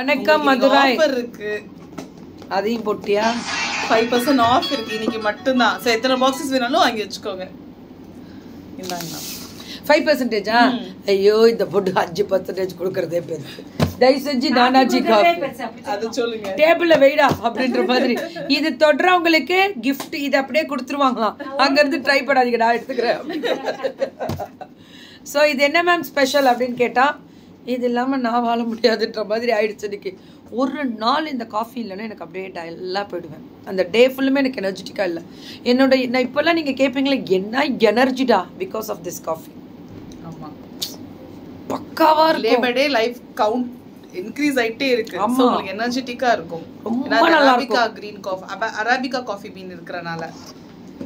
வணக்கம் மதுரை. ஆஃபர் இருக்கு. அதையும் போட்டியா? ஃபைவ் பர்சன்ட் ஆஃப் இருக்கு. இன்னைக்கு மட்டும்தான். ஸோ எத்தனை பாக்ஸஸ் வேணாலும் வாங்கி வச்சுக்கோங்க. இந்தாங்கண்ணா ஃபைவ் பர்சன்டேஜா ஐயோ இந்த பொண்ணு அஞ்சு பர்சன்டேஜ் கொடுக்கறதே பெருசு. தயவு செஞ்சு நானாச்சி காஃபி அது சொல்லுங்க. டேபிள்ல வெயிடா அப்படின்ற மாதிரி. இது தொடுறவங்களுக்கு gift இது அப்படியே கொடுத்துருவாங்களாம். அங்க இருந்து ட்ரை பண்ணாதீங்க நான் எடுத்துக்கிறேன். ஸோ இது என்ன மேம் ஸ்பெஷல் அப்படின்னு கேட்டா இது இல்லாம நான் வாழ முடியாதுன்ற மாதிரி ஆயிடுச்சு இன்னைக்கு. ஒரு நாள் இந்த காஃபி இல்லைன்னா எனக்கு அப்படியே டயலாக போயிடுவேன். அந்த டே ஃபுல்லுமே எனக்கு எனர்ஜெட்டிக்காக இல்லை. என்னோட நான் இப்போல்லாம் நீங்கள் கேட்பீங்களே என்ன எனர்ஜிடா பிகாஸ் ஆஃப் திஸ் காஃபி ஆமா. பக்காவா டே இருக்கும். டே லைஃப் கவுண்ட் இன்க்ரீஸ் ஆயிட்டே இருக்கு. ஆமா. உங்களுக்கு எனர்ஜெட்டிக்கா இருக்கும். ரொம்ப நல்லா arabica green coffee arabica coffee bean இருக்கறனால.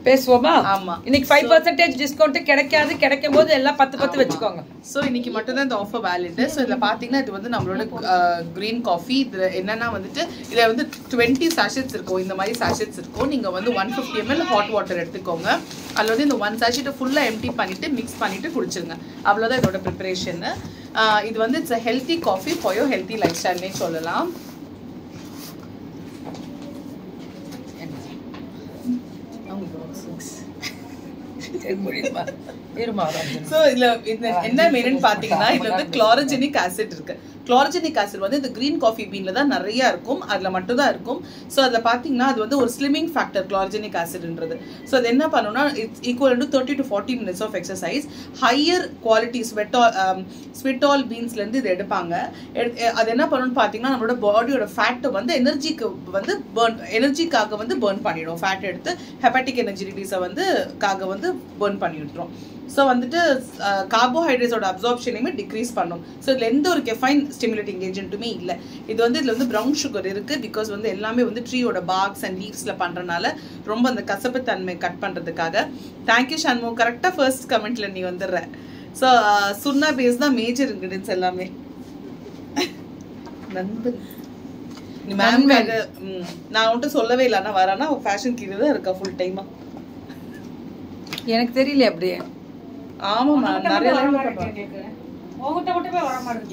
பேசுவோமா? ஆமா. இன்னைக்கு ஃபைவ் பர்சன்டேஜ் டிஸ்கவுண்ட் கிடைக்காது கிடைக்கும் போது எல்லாம் பத்து பத்து வச்சுக்கோங்க. ஸோ இன்னைக்கு மட்டும்தான் இந்த ஆஃபர் வேலிட் ஸோ இதில் பார்த்தீங்கன்னா இது வந்து நம்மளோட க்ரீன் காஃபி இதில் என்னன்னா வந்துட்டு இதில் வந்து டுவெண்ட்டி சாஷெட்ஸ் இருக்கும். இந்த மாதிரி சாஷெட்ஸ் இருக்கும். நீங்கள் வந்து one fifty ml hot water எடுத்துக்கோங்க. அதில் வந்து இந்த ஒன் சாஷெட்டை ஃபுல்லாக எம்டி பண்ணிட்டு மிக்ஸ் பண்ணிட்டு குடிச்சிருங்க. அவ்வளோதான் இதோட ப்ரிப்பரேஷன் இது வந்து it's healthy coffee for your healthy life ஸ்டைல்னே சொல்லலாம். இருமா ஸோ இதுல என்ன மெயின்னு பார்த்தீங்கன்னா இதுல வந்து குளோரஜெனிக் ஆசிட் இருக்கு. குளோரஜெனிக் ஆசிட் வந்து இந்த கிரீன் காஃபி பீன்ல தான் நிறைய இருக்கும். அதுல மட்டும் தான் இருக்கும். ஸோ அதில் பார்த்தீங்கன்னா அது வந்து ஒரு ஸ்லிமிங் ஃபேக்டர் குளோரஜெனிக் ஆசிட்ன்றது. ஸோ அது என்ன பண்ணணும்னா it's equal to thirty to forty minutes of exercise higher quality ஸ்வெட்டால் ஸ்வெட்டால் பீன்ஸ்லேருந்து இது எடுப்பாங்க. அது என்ன பண்ணணும்னு பார்த்தீங்கன்னா நம்மளோட பாடியோட ஃபேட்டை வந்து எனர்ஜிக்கு வந்து பேர்ன் எனர்ஜிக்காக வந்து பேர்ன் பண்ணிடும். ஃபேட் எடுத்து ஹெப்பாட்டிக் எனர்ஜி ரிலீஸை வந்து காக வந்து பேர்ன் பண்ணி விட்டுரும். ஸோ வந்துட்டு கார்போஹைட்ரேட்ஸோட அப்சார்ப்ஷனையுமே டிக்ரீஸ் பண்ணும். ஸோ இதில் எந்த ஒரு கெஃபைன் ஸ்டிமுலேட்டிங் ஏஜென்ட்டுமே இல்லை. இது வந்து இதில் வந்து ப்ரௌன் சுகர் இருக்குது பிகாஸ் வந்து எல்லாமே வந்து ட்ரீயோட பாக்ஸ் அண்ட் லீவ்ஸில் பண்ணுறனால ரொம்ப அந்த கசப்பு தன்மை கட் பண்ணுறதுக்காக தேங்க்யூ ஷண்முகம் கரெக்டாக ஃபர்ஸ்ட் கமெண்ட்ல நீ வந்துடுற. ஸோ சுண்ணா பேஸ் தான் மேஜர் இன்க்ரீடியன்ஸ் எல்லாமே. நண்பன் மேம் நான் உன்கிட்ட சொல்லவே இல்லை. ஆனால் வரானா ஃபேஷன் கீழே தான் இருக்கா ஃபுல் டைமா எனக்கு தெரியல அப்படியே. ஆமாம்மா நிறைய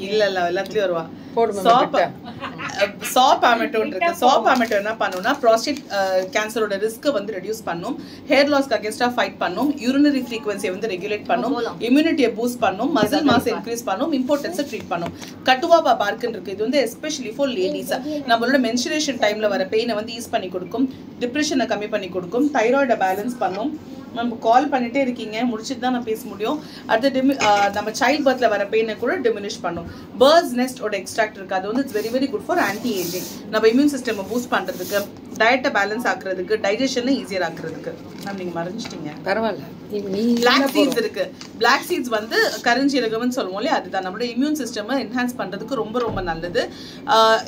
இல்ல இல்ல எல்லாத்துலயும் வருவா. சாப் சாப் ஆமெட்டோன் இருக்கு. சாப் ஆமெட்டோ என்ன பண்ணும்னா ப்ராஸ்டேட் கேன்சரோட ரிஸ்க்கை வந்து ரெடியூஸ் பண்ணும். ஹேர் லாஸ்க்கு அகேன்ஸ்டா ஃபைட் பண்ணும். யூரினரி ஃப்ரீக்வன்சியை வந்து ரெகுலேட் பண்ணும். இம்யூனிட்டியை பூஸ்ட் பண்ணும். மசில் மாஸ் இன்க்ரீஸ் பண்ணும். இம்பார்ட்டன்ஸை ட்ரீட் பண்ணும். கட்டுவாபா பார்க்குன்னு இருக்கு. இது வந்து எஸ்பெஷலி ஃபார் லேடிஸ் நம்மளோட மென்சுரேஷன் டைம்ல வர பெயினை வந்து ஈஸ் பண்ணி கொடுக்கும். டிப்ரெஷனை கம்மி பண்ணி கொடுக்கும். தைராய்டை பேலன்ஸ் பண்ணும். நம்ம கால் பண்ணிட்டே இருக்கீங்க முடிச்சுட்டு தான் நான் பேச முடியும். அடுத்து டிமி நம்ம சைல்ட் பர்த்ல வர பெயினை கூட டிமினிஷ் பண்ணும். பேர்ட்ஸ் நெஸ்டோட எக்ஸ்ட்ராக்ட் இருக்கு. அது வந்து it's very very good for anti ageing நம்ம இம்யூன் சிஸ்டம் பூஸ்ட் பண்றதுக்கு டயட்டை பேலன்ஸ் ஆக்குறதுக்கு டைஜஷனை ஈஸியர் ஆக்குறதுக்கு. மேம் நீங்க மறைஞ்சிட்டீங்க பரவாயில்ல. பிளாக் சீட்ஸ் இருக்கு. பிளாக் சீட்ஸ் வந்து கருஞ்சீரகம்னு சொல்லுவோம் இல்லையா? அதுதான். நம்மளோட இம்யூன் சிஸ்டம் என்ஹான்ஸ் பண்றதுக்கு ரொம்ப ரொம்ப நல்லது.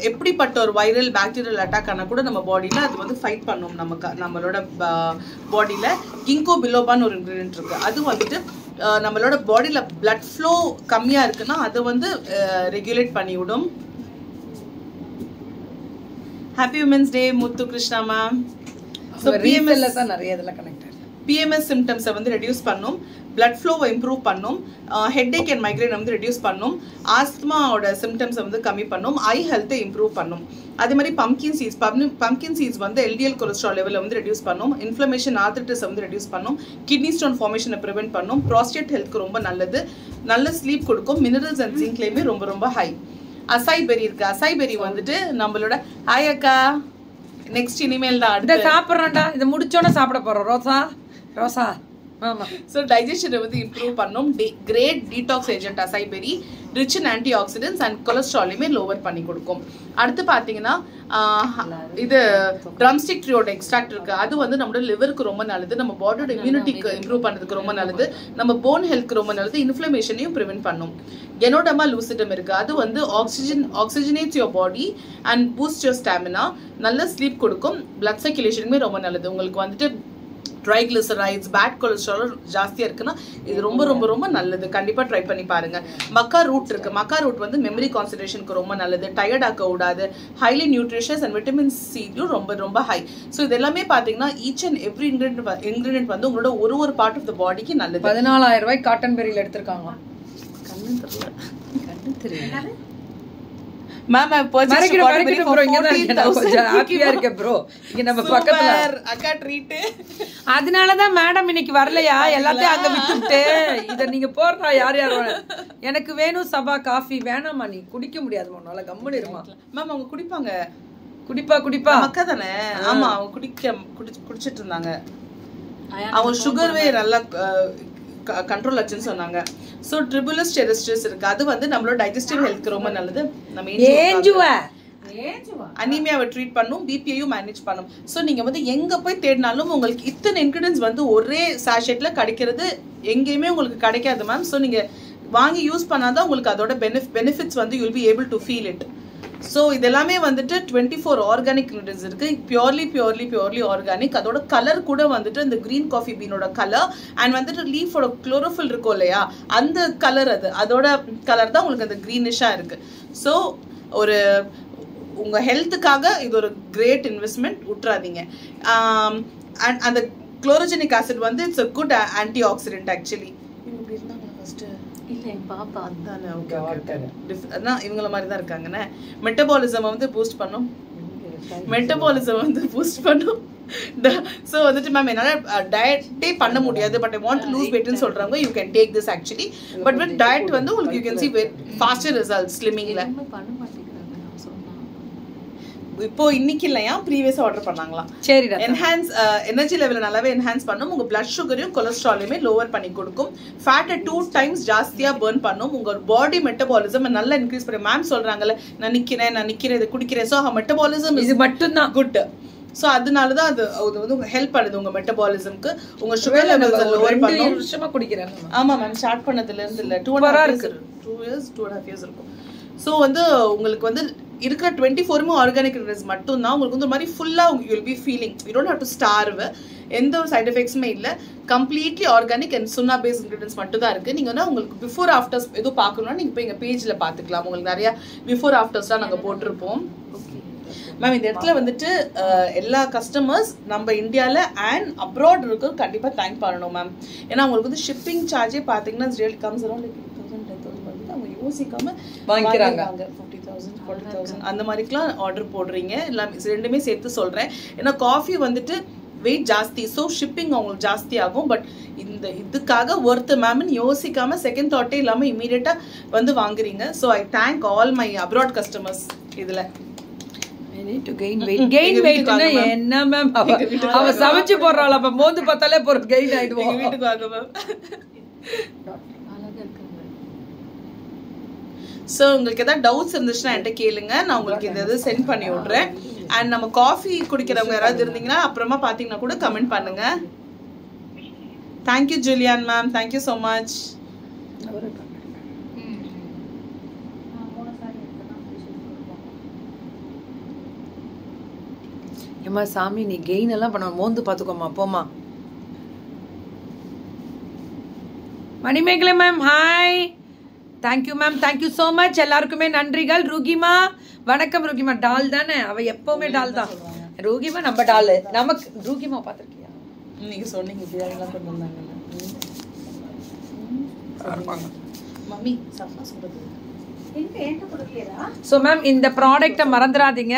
எப்படிப்பட்ட ஒரு வைரல் பாக்டீரியல் அட்டாக் ஆனா கூட நம்ம பாடியில அது வந்து ஃபைட் பண்ணும் நமக்கு. நம்மளோட பாடியில கிங்கோ பிலோபான்னு ஒரு இன்க்ரீடியன்ட் இருக்கு. அது வந்துட்டு நம்மளோட பாடியில blood flow கம்மியா இருக்குன்னா அதை வந்து ரெகுலேட் பண்ணி விடும் happy women's day Muthu Krishna ma'am so ரீசெல்ல தான் நிறைய இதெல்லாம் கனெக்ட் பிஎம்எஸ் சிம்டம்ஸை வந்து ரெடியூஸ் பண்ணும். Blood ஃப்ளோவை இம்ப்ரூவ் பண்ணும். ஹெட்ஏக் அண்ட் மைக்ரைன் வந்து ரெடியூஸ் பண்ணும். ஆஸ்துமாவோட சிம்டம்ஸை வந்து கம்மி பண்ணும். ஐ ஹெல்த்தை இம்ப்ரூவ் பண்ணும். அதே மாதிரி பம்கின் சீட்ஸ் பம்கின் சீட்ஸ் வந்து எல்டிஎல் கொலஸ்ட்ரால் லெவலை வந்து ரெடியூஸ் பண்ணும். இன்ஃப்ளமேஷன் ஆர்த்திட்டிஸ் வந்து ரெடியூஸ் பண்ணும். கிட்னி ஸ்டோன் ஃபார்மேஷனை ப்ரிவென்ட் பண்ணும். ப்ராஸ்டேட் ஹெல்த்க்கு ரொம்ப நல்லது. நல்ல ஸ்லீப் கொடுக்கும். மினரல்ஸ் அண்ட் ஜிங்க்லேயுமே ரொம்ப ரொம்ப ஹை அசாய் பெரி இருக்கு. அசாய் பெரி வந்துட்டு நம்மளோட ஹாய் அக்கா. நெக்ஸ்ட் இனிமேல் தான் இதை அடுத்து. சாப்பிட்றோம்டா இதை முடிச்சோன்னே சாப்பிட போறோம். ரோசா ரோசா. ஸோ டைஜஷனை வந்து இம்ப்ரூவ் பண்ணும். Great detox agent acai berry rich in antioxidants and கொலஸ்ட்ராலையுமே lower பண்ணி கொடுக்கும். அடுத்து பார்த்தீங்கன்னா இது ட்ரம்ஸ்டிக் ட்ரீயோட எக்ஸ்ட்ராக்ட் இருக்கு. அது வந்து நம்மளோட லிவருக்கு ரொம்ப நல்லது. நம்ம பாடியோட இம்யூனிட்டிக்கு இம்ப்ரூவ் பண்ணுறதுக்கு ரொம்ப நல்லது. நம்ம போன் ஹெல்த்க்கு ரொம்ப நல்லது. இன்ஃப்ளமேஷனையும் ப்ரிவென்ட் பண்ணும். கெனோடமா லூசிடம் இருக்கு. அது வந்து oxygen oxygenates your body and boost your stamina நல்ல ஸ்லீப் கொடுக்கும். பிளட் சர்க்குலேஷனுமே ரொம்ப நல்லது. உங்களுக்கு வந்துட்டு ட்ரைக்ளிசரைட்ஸ் பேட் கொலஸ்ட்ரால் ஜாஸ்தியாக இருக்குன்னா இது ரொம்ப ரொம்ப ரொம்ப நல்லது. கண்டிப்பாக ட்ரை பண்ணி பாருங்க. மக்கா ரூட் இருக்கு. மக்கா ரூட் வந்து மெமரி கான்சன்ட்ரேஷனுக்கு ரொம்ப நல்லது. டயர்ட் ஆக்க விடாது ஹைலி நியூட்ரிஷியஸ் அண்ட் விட்டமின் சியும் ரொம்ப ரொம்ப ஹை ஸோ இது எல்லாமே பார்த்தீங்கன்னா each and every ingredient ingredient வந்து உங்களோட ஒரு ஒரு பார்ட் ஆஃப் த பாடிக்கு நல்லது. பதினாலாயிரம் ரூபாய் காட்டன் பெரியில் எடுத்திருக்காங்க கண்ணு தெரியல. கண்ணு தெரியல. மேம் ஐ பர்ச்சேஸ் ப்ரோ இங்க தான் ஹாப்பியா ப்ரோ இங்க நம்ம பக்கத்துல அக்கா ட்ரீட் அதனால தான் மேடம் இன்னைக்கு வரலையா? எல்லாத்தையும் அங்க விட்டுட்டு. இத நீங்க போடுறா யார் யார். எனக்கு வேணும் சபா காஃபி. வேணாமா நீ குடிக்க முடியாது உன்னால கம்முனு இருமா. மேம் அவங்க குடிப்பாங்க. குடிப்பா குடிப்பா. அக்கா தானே? ஆமா அவங்க குடிக்க குடி- குடிச்சிட்டு இருந்தாங்க. அவங்க சுகர்வே நல்லா கண்ட்ரோல் ஆச்சுன்னு சொன்னாங்க. ஸோ ட்ரிபுலஸ் டெரஸ்ட்ரஸ் இருக்கு. அது வந்து நம்மளோட டைஜஸ்டிவ் ஹெல்த்க்கு ரொம்ப நல்லது. நம்ம ஏஞ்சுவ. அனிமியாவை ட்ரீட் பண்ணும் பிபியையும் மேனேஜ் பண்ணும். ஸோ நீங்கள் வந்து எங்கே போய் தேடினாலும் உங்களுக்கு இத்தனை இன்க்ரீடியன்ஸ் வந்து ஒரே சாஷெட்டில் கிடைக்கிறது எங்கேயுமே உங்களுக்கு கிடைக்காது மேம் ஸோ நீங்கள் வாங்கி யூஸ் பண்ணாதான் உங்களுக்கு அதோட பெனிஃப் பெனிஃபிட்ஸ் வந்து you'll be able to feel it so இதெல்லாமே வந்துட்டு டுவெண்ட்டி ஃபோர் ஆர்கானிக் இன்க்ரீடியன்ஸ் இருக்கு. பியூர்லி பியூர்லி பியூர்லி ஆர்கானிக் அதோட கலர் கூட வந்துட்டு இந்த க்ரீன் காஃபி பீனோட கலர் அண்ட் வந்துட்டு லீஃபோட குளோரோஃபில் இருக்கும் இல்லையா? அந்த கலர் அது. அதோட கலர் தான் உங்களுக்கு அந்த க்ரீனிஷாக இருக்கு. ஸோ ஒரு உங்கள் ஹெல்த்துக்காக இது ஒரு கிரேட் இன்வெஸ்ட்மெண்ட் விட்டுறாதீங்க அண்ட் அந்த குளோரோஜெனிக் ஆசிட் வந்து it's a good antioxidant actually பாப்பா அதானே? ஓகே அதான் இவங்கள மாதிரி தான் இருக்காங்கண்ணே. மெட்டபாலிசம் வந்து பூஸ்ட் பண்ணும். மெட்டபாலிசம் வந்து பூஸ்ட் பண்ணும். ஸோ வந்துட்டு மேம் என்னால் டயட்டே பண்ண முடியாது. பட் ஐ வாண்ட் லூஸ் வெயிட்னு சொல்கிறவங்க you can take this actually but with diet வந்து உங்களுக்கு you can see faster result ஸ்லிம்மிங்கில் பண்ண சொன்னா இப்போ இன்னைக்கு இல்லையா ப்ரீவியஸாக ஆர்டர் பண்ணாங்களாம் சரிடா என்ஹான்ஸ் எனர்ஜி லெவலை நல்லாவே என்ஹான்ஸ் பண்ணும். உங்க பிளட் சுகரையும் கொலஸ்ட்ராலையுமே லோவர் பண்ணி கொடுக்கும். ஃபேட்டை டூ டைம்ஸ் ஜாஸ்தியா பர்ன் பண்ணும். உங்க பாடி மெட்டபாலிசம் நல்லா இன்க்ரீஸ் பண்ணி மேம் சொல்றாங்கல்ல நான் நிக்கிறேன் நான் நிக்கிறேன் இதை குடிக்கிறேன். ஸோ மெட்டபாலிசம் இது மட்டும்தான். குட் ஸோ அதனால தான் அது அது வந்து ஹெல்ப் பண்ணுது உங்க மெட்டபாலிசம்க்கு உங்க சுகர் லெவல்ஸ் லோவர் பண்ணும். வருஷமா குடிக்கிறேன். ஆமா மேம் ஸ்டார்ட் பண்ணதுல இருந்து இல்ல டூ இருக்கு. Two years two and half years இருக்கும். ஸோ வந்து உங்களுக்கு வந்து இருக்கிற டுவெண்ட்டி ஃபோருமே ஆர்கானிக் இன்க்ரீடியன்ஸ் மட்டும் தான் உங்களுக்கு வந்து ஒரு மாதிரி ஃபுல்லாக you will be feeling you don't have to starve எந்த ஒரு சைட் எஃபெக்ட்ஸுமே இல்லை. கம்ப்ளீட்லி ஆர்கானிக் அண்ட் சுண்ணா பேஸ் இன்க்ரீடியன்ஸ் மட்டும் தான் இருக்குது நீங்கள் வந்து உங்களுக்கு பிஃபோர் ஆஃப்டர்ஸ் எதுவும் பார்க்கணும்னா நீங்கள் போய் எங்கள் பேஜில் பார்த்துக்கலாம். உங்களுக்கு நிறையா பிஃபோர் ஆஃப்டர்ஸ்லாம் நாங்கள் போட்டிருப்போம். மேம் இந்த இடத்துல வந்துட்டு எல்லா கஸ்டமர்ஸ் நம்ம இந்தியாவில் அண்ட் அப்ராட் இருக்கு கண்டிப்பாக தேங்க் பண்ணணும் மேம் ஏன்னா உங்களுக்கு வந்து ஷிப்பிங் சார்ஜே பார்த்தீங்கன்னா real comes around like thousand ten thousand வந்து அவங்க யோசிக்காம வாங்கிக்கிறாங்க. தௌசண்ட் டுவெண்ட்டி தௌசண்ட் அந்த மாதிரிக்கெலாம் ஆர்டர் போடுறீங்க. எல்லாமே ரெண்டுமே சேர்த்து சொல்கிறேன் ஏன்னா காஃபி வந்துட்டு வெயிட் ஜாஸ்தி. ஸோ ஷிப்பிங் அவங்களுக்கு ஜாஸ்தி ஆகும். பட் இந்த இதுக்காக ஒர்த்து மேம்னு யோசிக்காம செகண்ட் தாட்டே இல்லாமல் இமீடியட்டாக வந்து வாங்குறீங்க. So I thank all my abroad customers இதில். என்ன மேம் அவ சமைச்சு போடுறாள் அப்ப மோந்து பார்த்தாலே பொருள் கெயின் ஆயிடுவோம் வீட்டுக்கு வாங்க மேம் ஸோ உங்களுக்கு ஏதாவது டவுட்ஸ் இருந்துச்சுன்னா என்கிட்ட கேளுங்க. நான் உங்களுக்கு இந்த இது சென்ட் பண்ணி விட்றேன். அண்ட் நம்ம காஃபி குடிக்கிறவங்க யாராவது இருந்தீங்கன்னா அப்புறமா பார்த்தீங்கன்னா கூட கமெண்ட் பண்ணுங்க. Thank you Julian ma'am thank you so much நான் சாமி நீ கெயின் எல்லாம் பண்ண மோந்து பார்த்துக்கோமா போமா Manimegalai ma'am hi thank you ma'am thank you so much எல்லாருக்குமே நன்றிகள். ரூகிமா வணக்கம் ரூகிமா. டால் தானே? அவ எப்பவுமே டால் தான். ரூகிமா நம்ம டால். நமக்கு ரூகிமா பார்த்துருக்கியா? நீங்க சொன்னீங்க பிரியாணிலாம் கொண்டு வந்தாங்கல்ல மம்மி என்கிட்ட கொடுக்கலையா ஸோ மேம் இந்த ப்ராடக்ட்டை மறந்துடாதீங்க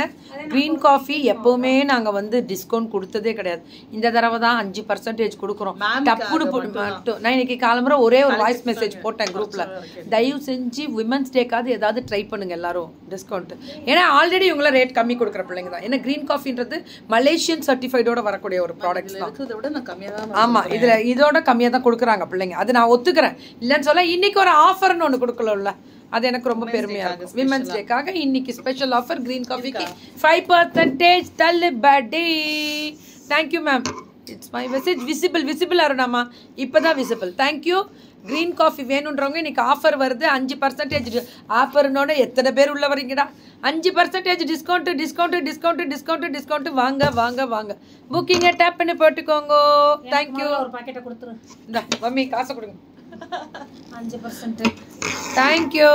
க்ரீன் காஃபி எப்பவுமே நாங்கள் வந்து டிஸ்கவுண்ட் கொடுத்ததே கிடையாது. இந்த தடவை தான் அஞ்சு பர்சன்டேஜ் கொடுக்குறோம். டப்புனு போட்டு மட்டும் நான் இன்னைக்கு காலம்புற ஒரே ஒரு வாய்ஸ் மெசேஜ் போட்டேன் குரூப்ல தயவு செஞ்சு விமன்ஸ் டேக்காவது ஏதாவது ட்ரை பண்ணுங்க எல்லாரும். டிஸ்கவுண்ட் ஏன்னா ஆல்ரெடி இவங்கள ரேட் கம்மி கொடுக்குற பிள்ளைங்க தான். ஏன்னா க்ரீன் காஃபின்றது மலேசியன் சர்டிஃபைடோட வரக்கூடிய ஒரு ப்ராடக்ட் தான். இருக்கிறத விட நான் கம்மியாக தான் ஆமா இதுல இதோட கம்மியா தான் கொடுக்குறாங்க பிள்ளைங்க. அது நான் ஒத்துக்கிறேன். இல்லைன்னு சொல்ல இன்னைக்கு ஒரு ஆஃபர்னு ஒன்று கொடுக்கலல்ல. அது எனக்கு ரொம்ப பெருமையா இருக்கும். விமன்ஸ் டேக்காக இன்னைக்கு ஸ்பெஷல் ஆஃபர் கிரீன் காஃபிக்கு ஃபைவ் பர்சன்டேஜ் தள்ளுபடி thank you ma'am it's my message visible visible அருணாமா. இப்போதான் விசிபிள் தேங்க்யூ க்ரீன் காஃபி வேணுன்றவங்க இன்னைக்கு ஆஃபர் வருது. அஞ்சு பர்சன்டேஜ் ஆஃபர்னோட எத்தனை பேர் உள்ள வரீங்கடா அஞ்சு percentage discount discount discount discount discount வாங்க வாங்க வாங்க. புக்கிங்கை டேப் பண்ணி போட்டுக்கோங்க. தேங்க்யூ ஒரு பாக்கெட்டை கொடுத்துரு. இந்த மம்மி காசை கொடுங்க. அஞ்சு பர்சன்ட் தேங்க்யூ